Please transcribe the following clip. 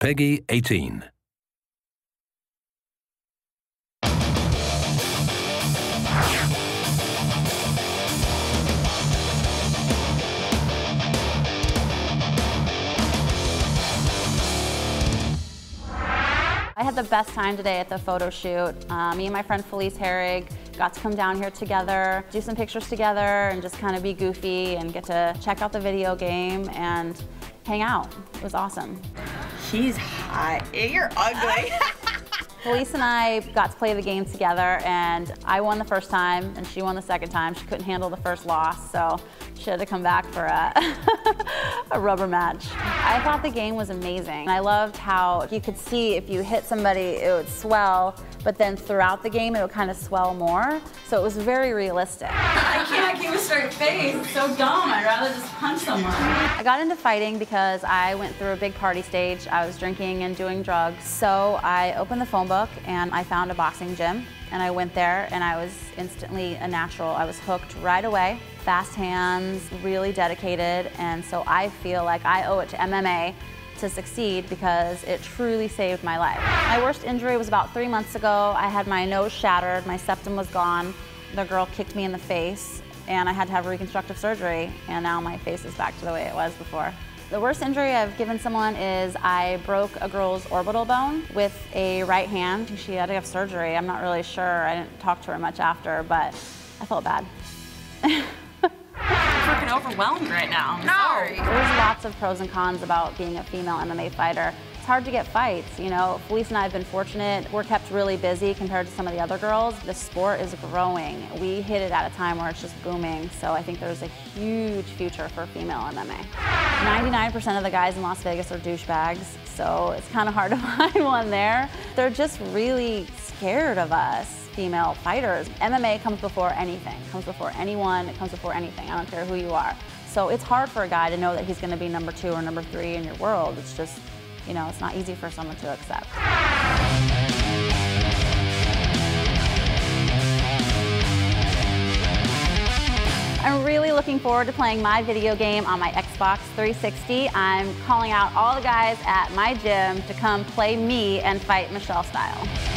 PEGI 18. I had the best time today at the photo shoot. Uh, me and my friend Felice Herrig got to come down here together, do some pictures together, and just kind of be goofy and get to check out the video game and hang out. It was awesome. He's hot. You're ugly. Felice and I got to play the game together, and I won the first time, and she won the second time. She couldn't handle the first loss, so she had to come back for a, a rubber match. I thought the game was amazing. I loved how you could see if you hit somebody, it would swell, but then throughout the game, it would kind of swell more. So it was very realistic. I can't keep a straight face. It's so dumb. I'd rather just punch someone. I got into fighting because I went through a big party stage. I was drinking and doing drugs. So I opened the phone book and I found a boxing gym. And I went there and I was instantly a natural. I was hooked right away. Fast hands, really dedicated. And so I feel like I owe it to MMA to succeed because it truly saved my life. My worst injury was about three months ago. I had my nose shattered, my septum was gone. The girl kicked me in the face and I had to have reconstructive surgery and now my face is back to the way it was before. The worst injury I've given someone is I broke a girl's orbital bone with a right hand. She had to have surgery. I'm not really sure. I didn't talk to her much after, but I felt bad. freaking overwhelmed right now. I'm sorry. There's lots of pros and cons about being a female MMA fighter. It's hard to get fights, you know. Felice and I have been fortunate. We're kept really busy compared to some of the other girls. The sport is growing. We hit it at a time where it's just booming, so I think there's a huge future for female MMA. 99% of the guys in Las Vegas are douchebags, so it's kind of hard to find one there. They're just really scared of us female fighters. MMA comes before anything, comes before anyone, it comes before anything. I don't care who you are. So it's hard for a guy to know that he's going to be number two or number three in your world. It's just, you know, it's not easy for someone to accept. I'm really looking forward to playing my video game on my Xbox 360. I'm calling out all the guys at my gym to come play me and fight Michelle style.